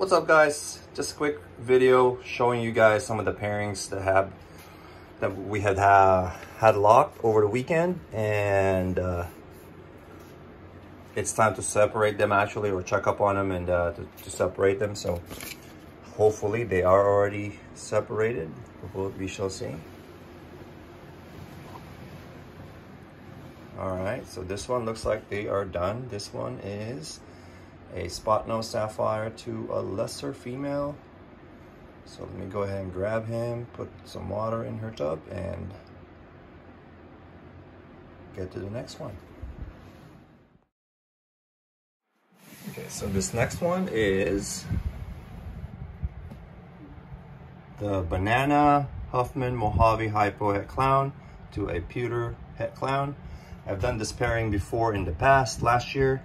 what's up guys? Just a quick video showing you guys some of the pairings that have that we had uh, had locked over the weekend and uh, it's time to separate them actually or check up on them and uh, to, to, separate them. So hopefully they are already separated. We shall see. All right. So this one looks like they are done. This one is a spot nose sapphire to a lesser female. So let me go ahead and grab him put some water in her tub and get to the next one. Okay so this next one is the banana huffman mojave hypo het clown to a pewter het clown. I've done this pairing before in the past last year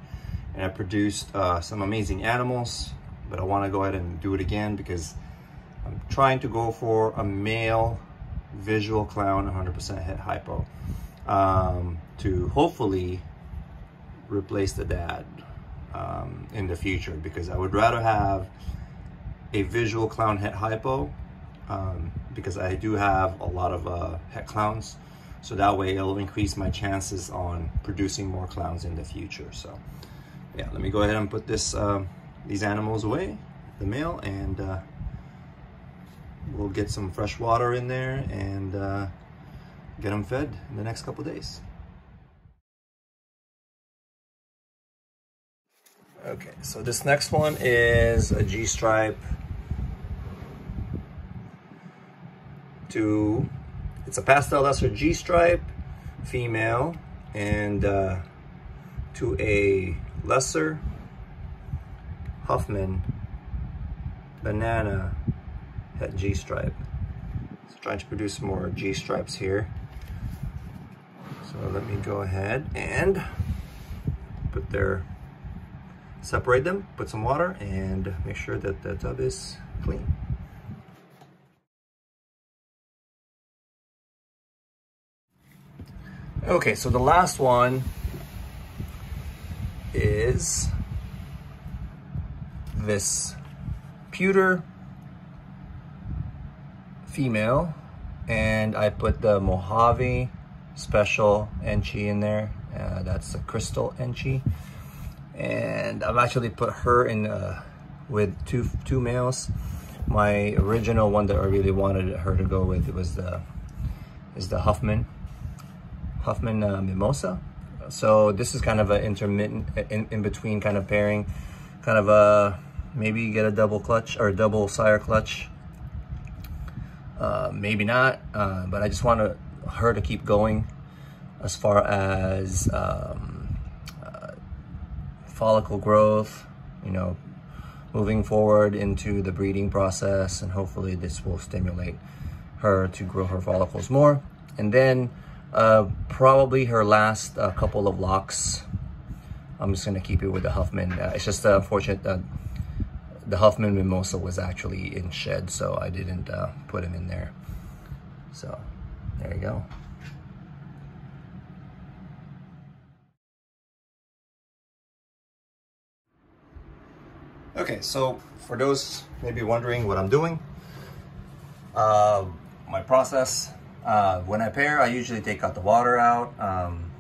and I produced uh, some amazing animals, but I wanna go ahead and do it again because I'm trying to go for a male visual clown 100% het hypo um, to hopefully replace the dad um, in the future because I would rather have a visual clown het hypo um, because I do have a lot of uh, clowns. So that way it'll increase my chances on producing more clowns in the future. So yeah, let me go ahead and put this um, these animals away, the male, and uh, we'll get some fresh water in there and uh, get them fed in the next couple days. Okay, so this next one is a G-stripe to, it's a pastel lesser G-stripe female and uh, to a lesser Huffman banana het G-stripe. So trying to produce more G-stripes here. So let me go ahead and put their, separate them, put some water, and make sure that the tub is clean. Okay, so the last one is this pewter female and I put the Mojave special Enchi in there. Uh, that's a crystal Enchi. And I've actually put her in uh, with two two males. My original one that I really wanted her to go with was the is the Huffman Huffman uh, Mimosa. So this is kind of an intermittent, in, in between kind of pairing, kind of a, maybe get a double clutch or a double sire clutch. Uh, maybe not, uh, but I just want her to keep going as far as um, uh, follicle growth, you know, moving forward into the breeding process and hopefully this will stimulate her to grow her follicles more. And then uh, probably her last uh, couple of locks. I'm just gonna keep it with the Huffman. Uh, it's just uh, unfortunate that the Huffman Mimosa was actually in shed, so I didn't uh, put him in there. So there you go. Okay, so for those maybe wondering what I'm doing, uh, my process uh, when I pair, I usually take out the water out. Um,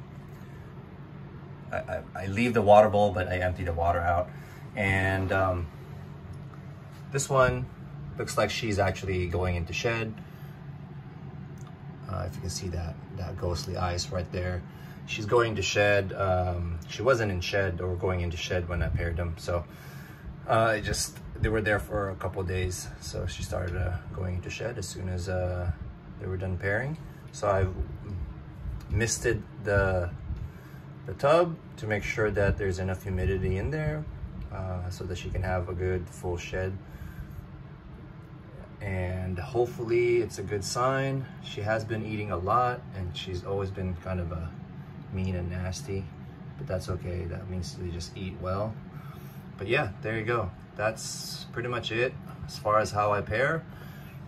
I, I, I, leave the water bowl, but I empty the water out. And um, this one looks like she's actually going into shed. Uh, if you can see that, that ghostly eyes right there. She's going to shed. Um, she wasn't in shed or going into shed when I paired them. So uh, just, they were there for a couple days. So she started uh, going into shed as soon as uh, they were done pairing. So I misted the, the tub to make sure that there's enough humidity in there uh, so that she can have a good full shed. And hopefully it's a good sign. She has been eating a lot and she's always been kind of a mean and nasty, but that's okay. That means they just eat well. But yeah, there you go. That's pretty much it as far as how I pair.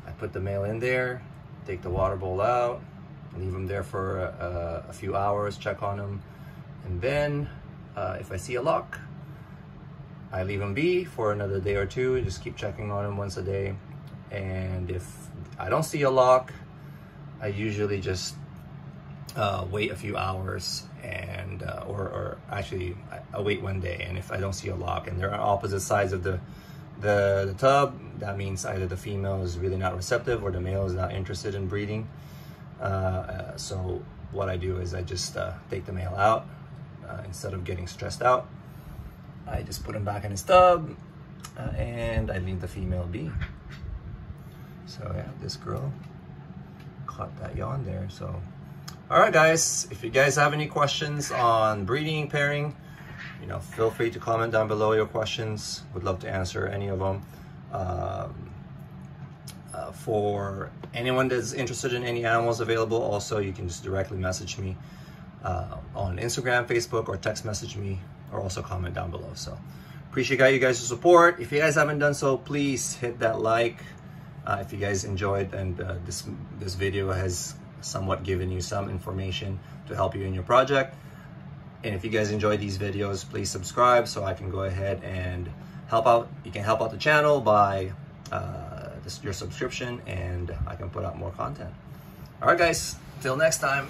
I put the male in there, take the water bowl out, leave them there for a, a few hours, check on them. And then uh, if I see a lock, I leave them be for another day or two. Just keep checking on them once a day. And if I don't see a lock, I usually just uh, wait a few hours and uh, or, or actually I, I wait one day and if I don't see a lock and they're on opposite sides of the, the the tub that means either the female is really not receptive or the male is not interested in breeding. Uh, uh so what I do is I just uh, take the male out uh, instead of getting stressed out I just put him back in his tub and I leave the female be. So yeah this girl caught that yawn there. So all right, guys, if you guys have any questions on breeding, pairing, you know, feel free to comment down below your questions. Would love to answer any of them. Um, uh, for anyone that's interested in any animals available, also, you can just directly message me uh, on Instagram, Facebook, or text message me, or also comment down below. So appreciate you guys' support. If you guys haven't done so, please hit that like. Uh, if you guys enjoyed and uh, this this video has somewhat given you some information to help you in your project. And if you guys enjoy these videos, please subscribe so I can go ahead and help out. You can help out the channel by uh, your subscription and I can put out more content. All right, guys, till next time.